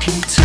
people